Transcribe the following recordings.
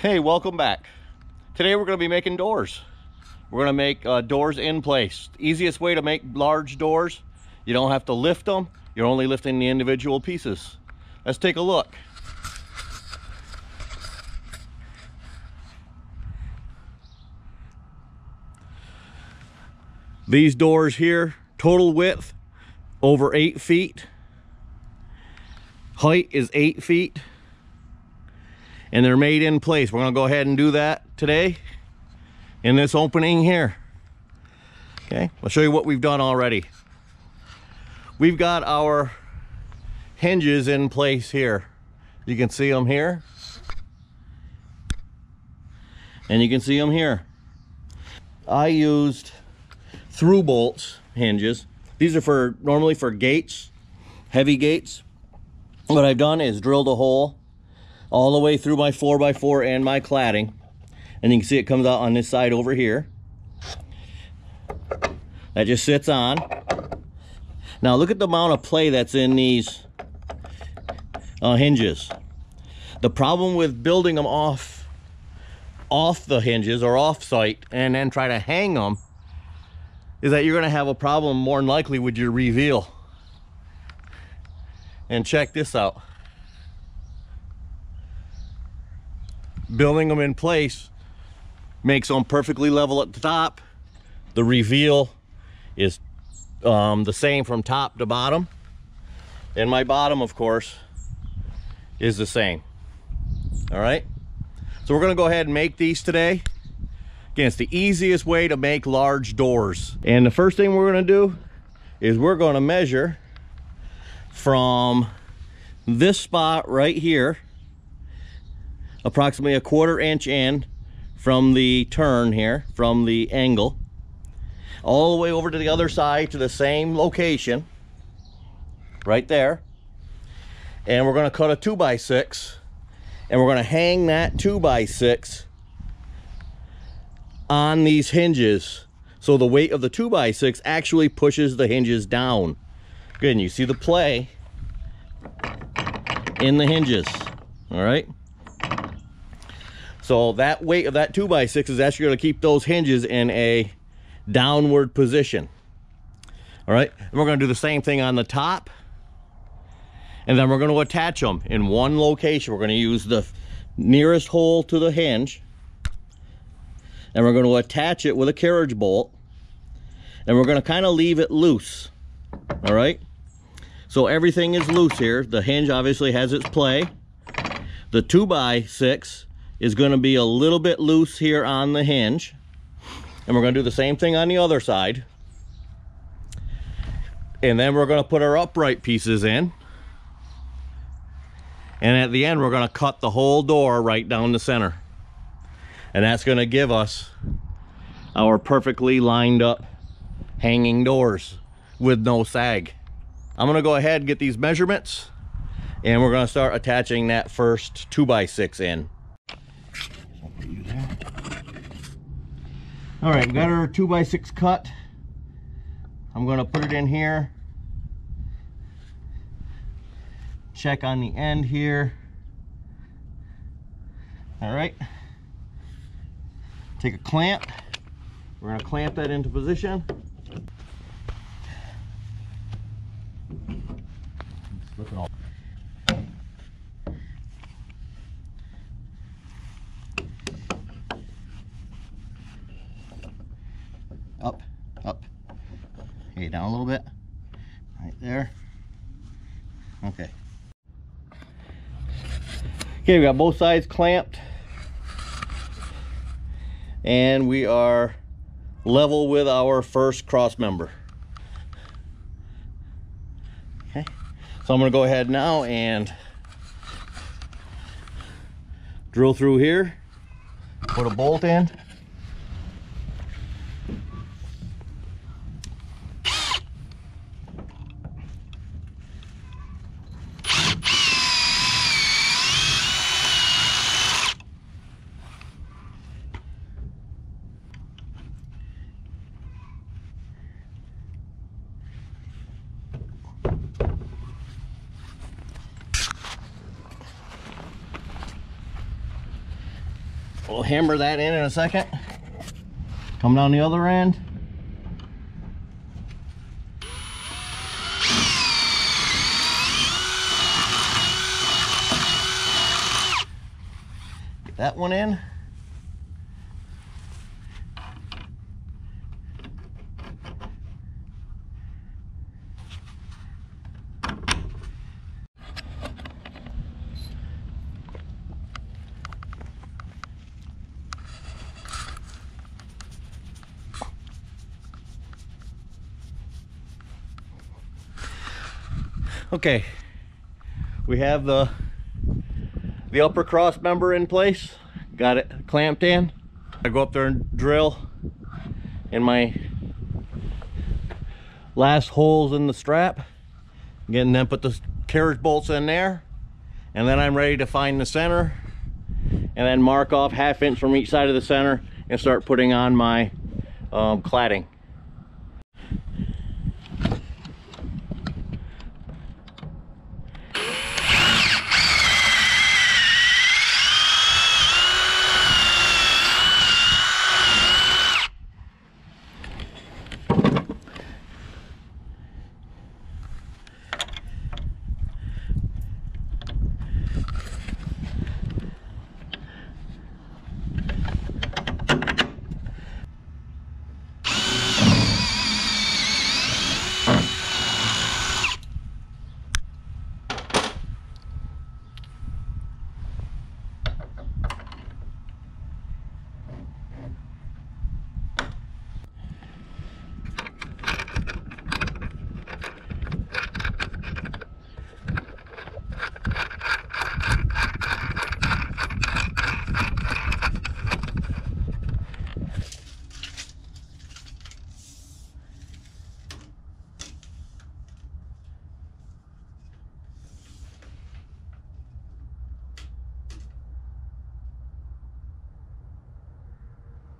Hey, welcome back. Today we're going to be making doors. We're going to make uh, doors in place. Easiest way to make large doors, you don't have to lift them. You're only lifting the individual pieces. Let's take a look. These doors here, total width, over eight feet. Height is eight feet. And they're made in place. We're gonna go ahead and do that today in this opening here. Okay, I'll show you what we've done already. We've got our hinges in place here. You can see them here. And you can see them here. I used through bolts hinges. These are for normally for gates, heavy gates. What I've done is drilled a hole all the way through my 4x4 and my cladding. And you can see it comes out on this side over here. That just sits on. Now look at the amount of play that's in these uh, hinges. The problem with building them off off the hinges or off site and then try to hang them is that you're going to have a problem more than likely with your reveal. And check this out. Building them in place makes them perfectly level at the top. The reveal is um, the same from top to bottom. And my bottom, of course, is the same. All right. So we're gonna go ahead and make these today. Again, it's the easiest way to make large doors. And the first thing we're gonna do is we're gonna measure from this spot right here, approximately a quarter inch in from the turn here, from the angle, all the way over to the other side to the same location, right there. And we're gonna cut a two by six and we're going to hang that 2x6 on these hinges so the weight of the 2x6 actually pushes the hinges down. Good, and you see the play in the hinges, all right? So that weight of that 2x6 is actually going to keep those hinges in a downward position. All right, and we're going to do the same thing on the top. And then we're going to attach them in one location. We're going to use the nearest hole to the hinge. And we're going to attach it with a carriage bolt. And we're going to kind of leave it loose. All right? So everything is loose here. The hinge obviously has its play. The 2 by 6 is going to be a little bit loose here on the hinge and we're going to do the same thing on the other side and then we're going to put our upright pieces in and at the end, we're gonna cut the whole door right down the center. And that's gonna give us our perfectly lined up hanging doors with no sag. I'm gonna go ahead and get these measurements and we're gonna start attaching that first two by six in. All right, got our two by six cut. I'm gonna put it in here check on the end here. All right. Take a clamp. We're gonna clamp that into position. Up, up. Okay, down a little bit. Right there. Okay. Okay, we got both sides clamped. And we are level with our first cross member. Okay, so I'm gonna go ahead now and drill through here, put a bolt in. Hammer that in in a second. Come on the other end. Get that one in. Okay, we have the the upper cross member in place. Got it clamped in. I go up there and drill in my last holes in the strap. Again, then put the carriage bolts in there. And then I'm ready to find the center and then mark off half inch from each side of the center and start putting on my um, cladding.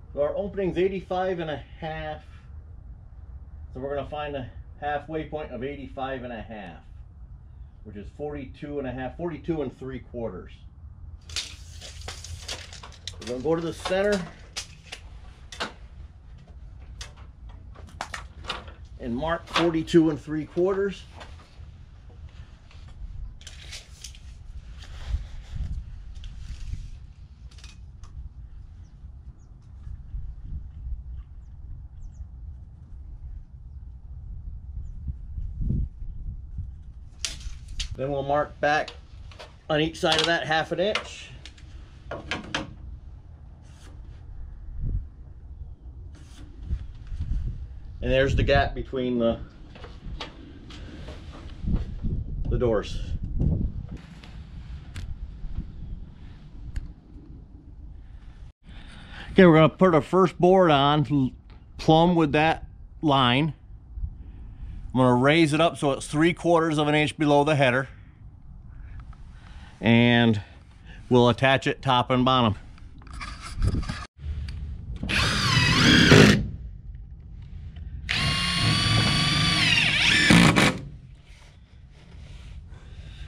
So our opening's 85 and a half. So we're gonna find a halfway point of 85 and a half, which is 42 and a half, 42 and three quarters. We're gonna go to the center and mark 42 and three quarters. Then we'll mark back on each side of that half an inch. And there's the gap between the the doors. Okay, we're gonna put our first board on plumb with that line. I'm to raise it up so it's three quarters of an inch below the header. And we'll attach it top and bottom.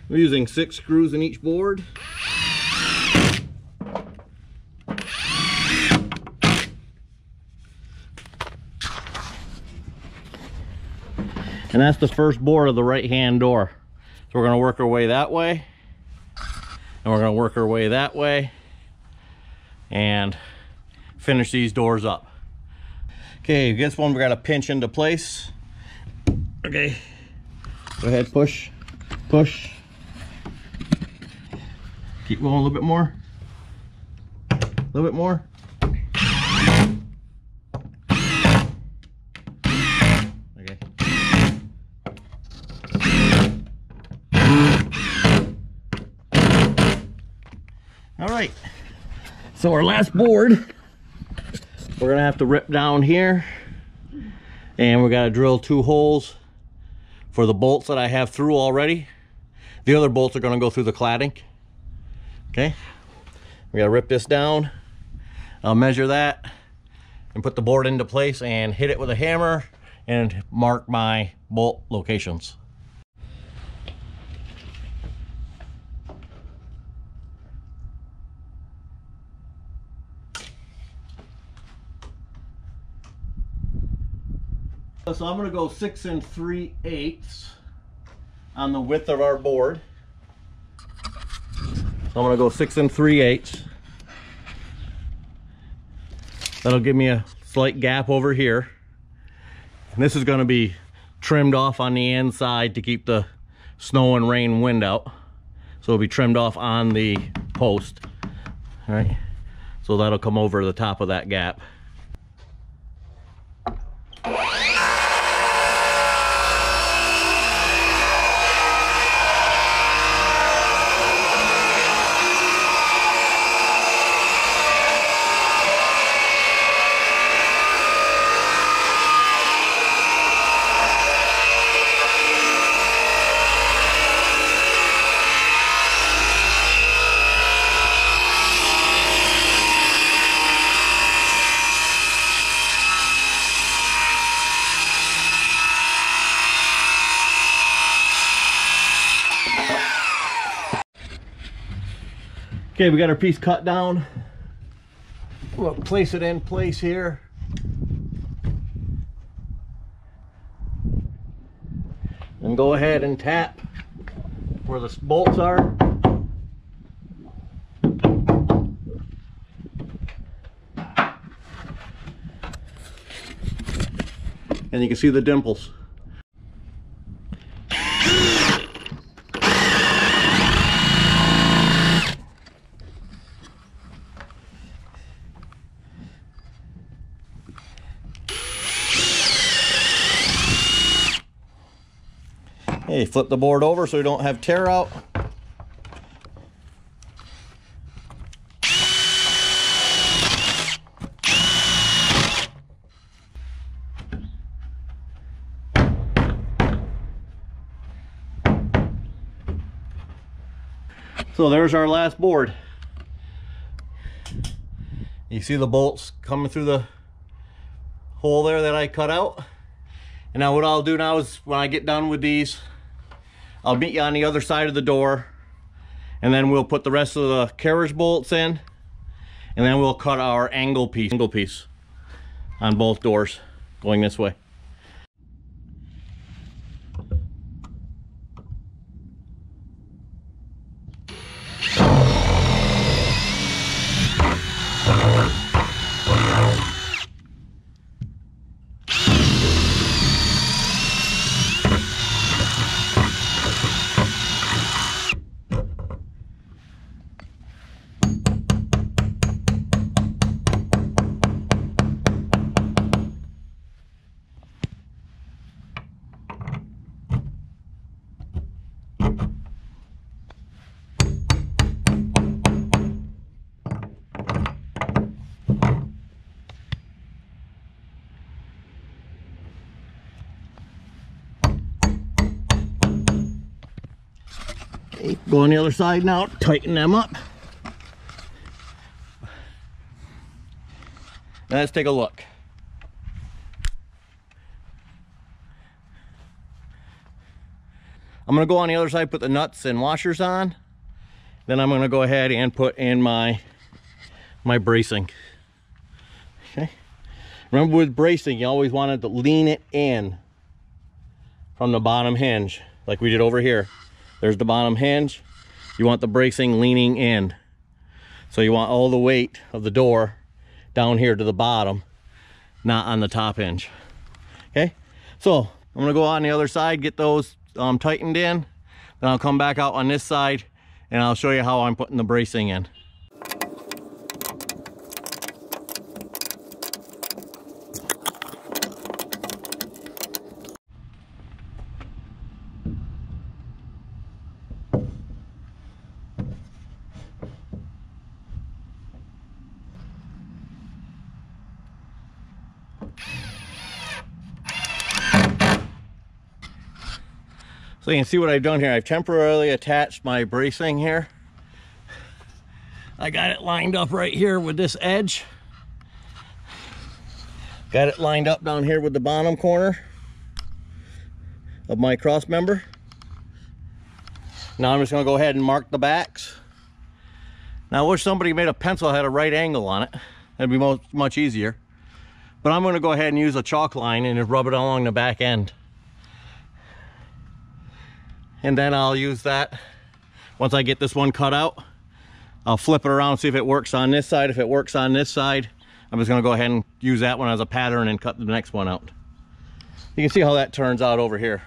We're using six screws in each board. And that's the first board of the right hand door. So we're gonna work our way that way. And we're gonna work our way that way. And finish these doors up. Okay, this one we gotta pinch into place. Okay, go ahead, push, push. Keep going a little bit more. A little bit more. So our last board, we're gonna have to rip down here and we gotta drill two holes for the bolts that I have through already. The other bolts are gonna go through the cladding. Okay, we gotta rip this down. I'll measure that and put the board into place and hit it with a hammer and mark my bolt locations. So I'm gonna go six and three eighths on the width of our board. So I'm gonna go six and three eighths. That'll give me a slight gap over here. And this is gonna be trimmed off on the inside to keep the snow and rain wind out. So it'll be trimmed off on the post, all right? So that'll come over the top of that gap. Okay, we got our piece cut down. We'll place it in place here. And go ahead and tap where the bolts are. And you can see the dimples. Hey, flip the board over so we don't have tear out. So there's our last board. You see the bolts coming through the hole there that I cut out? And now what I'll do now is when I get done with these, I'll meet you on the other side of the door and then we'll put the rest of the carriage bolts in and then we'll cut our angle piece, angle piece on both doors going this way. Go on the other side now, tighten them up. Now let's take a look. I'm gonna go on the other side, put the nuts and washers on. Then I'm gonna go ahead and put in my, my bracing. Okay. Remember with bracing, you always wanted to lean it in from the bottom hinge, like we did over here. There's the bottom hinge. You want the bracing leaning in. So you want all the weight of the door down here to the bottom, not on the top hinge. Okay, so I'm gonna go on the other side, get those um, tightened in. Then I'll come back out on this side and I'll show you how I'm putting the bracing in. So you can see what I've done here. I've temporarily attached my bracing here. I got it lined up right here with this edge. Got it lined up down here with the bottom corner of my cross member. Now I'm just gonna go ahead and mark the backs. Now I wish somebody made a pencil had a right angle on it. That'd be much, much easier. But I'm gonna go ahead and use a chalk line and rub it along the back end. And then I'll use that, once I get this one cut out, I'll flip it around, see if it works on this side. If it works on this side, I'm just gonna go ahead and use that one as a pattern and cut the next one out. You can see how that turns out over here.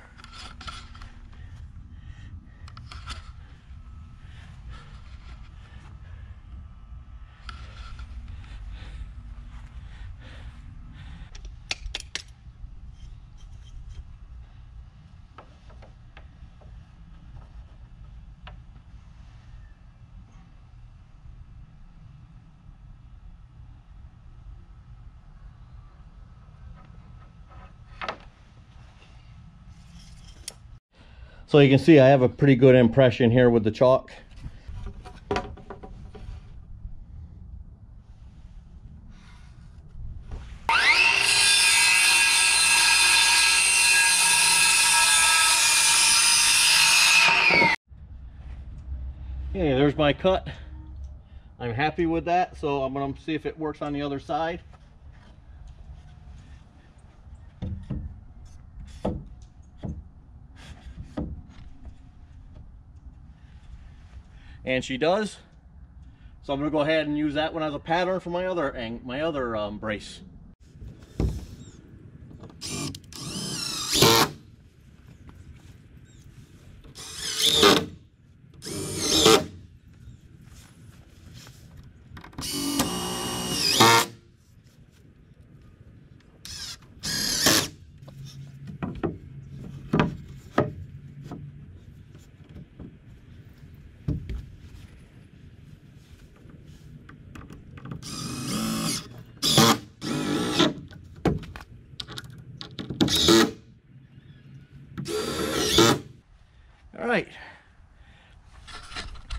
So you can see I have a pretty good impression here with the chalk. Okay, there's my cut. I'm happy with that, so I'm gonna see if it works on the other side. And she does. So I'm gonna go ahead and use that one as a pattern for my other my other um, brace. right.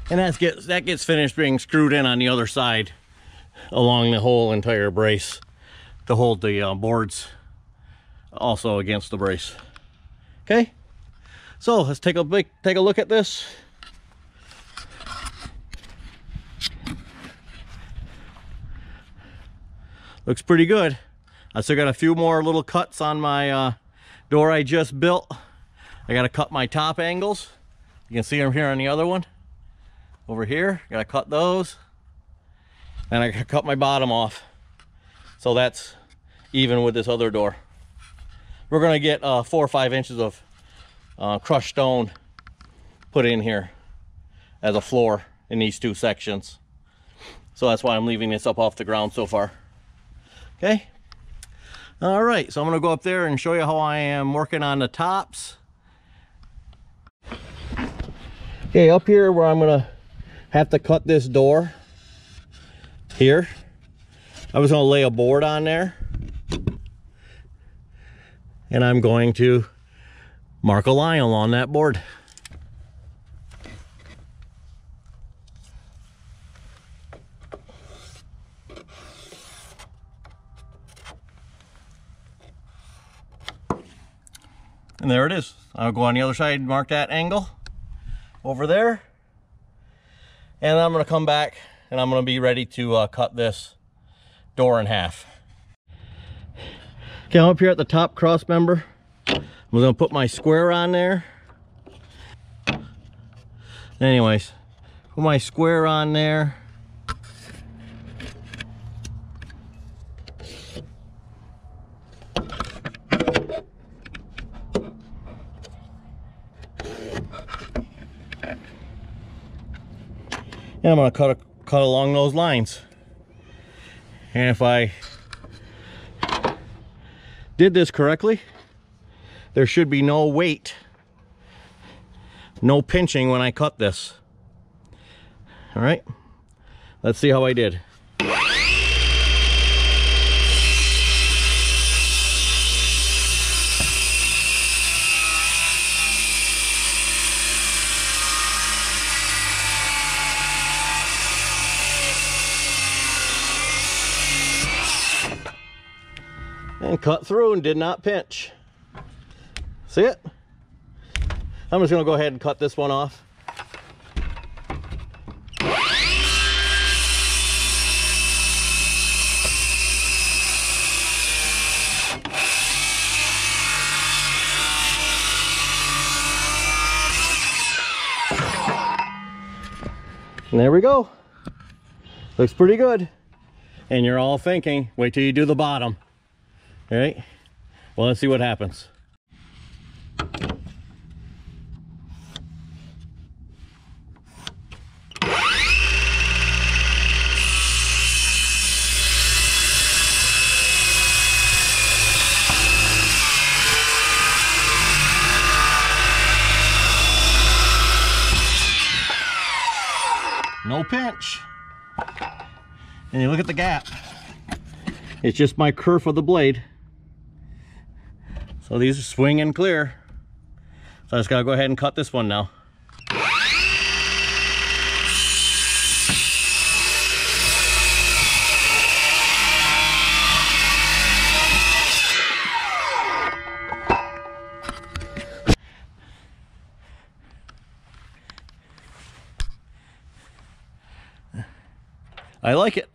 And that gets, that gets finished being screwed in on the other side along the whole entire brace to hold the uh, boards also against the brace. Okay, so let's take a big take a look at this. Looks pretty good. I still got a few more little cuts on my uh, door I just built. I got to cut my top angles you can see them here on the other one. Over here, gotta cut those. And I gotta cut my bottom off. So that's even with this other door. We're gonna get uh, four or five inches of uh, crushed stone put in here as a floor in these two sections. So that's why I'm leaving this up off the ground so far. Okay. All right, so I'm gonna go up there and show you how I am working on the tops Okay, up here where I'm gonna have to cut this door here, I was gonna lay a board on there and I'm going to mark a line along that board. And there it is. I'll go on the other side, mark that angle over there. And I'm gonna come back and I'm gonna be ready to uh, cut this door in half. Okay, I'm up here at the top cross member. I'm gonna put my square on there. Anyways, put my square on there. And I'm to cut cut along those lines. And if I did this correctly, there should be no weight, no pinching when I cut this. All right, let's see how I did. and cut through and did not pinch. See it? I'm just gonna go ahead and cut this one off. And there we go. Looks pretty good. And you're all thinking, wait till you do the bottom. All right? Well, let's see what happens. No pinch. And you look at the gap. It's just my kerf of the blade. So these are swinging clear. So I just gotta go ahead and cut this one now. I like it.